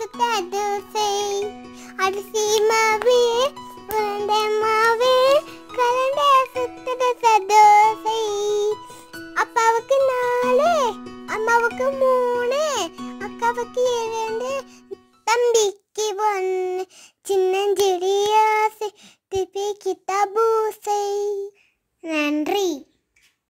ததுசை அரிசி மாவே உருண்டை மாவே கலண்ட சுத்தத சதோசை அப்பாவுக்கு நாலு அம்மாவுக்கு மூணு அக்காவுக்கு இரண்டு தம்பிக்கு ஒன்று சின்னஞ்சிறியாசை திருப்பி கிட்டாபூசை நன்றி.